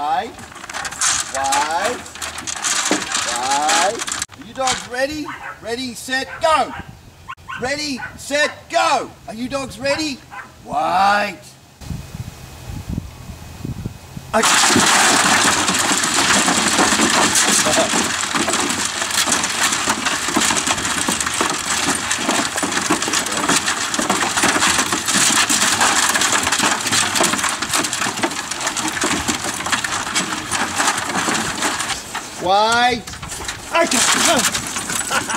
Wide. Wide. Wide. Are you dogs ready? Ready, set, go. Ready, set, go. Are you dogs ready? Wide. Wide. Okay.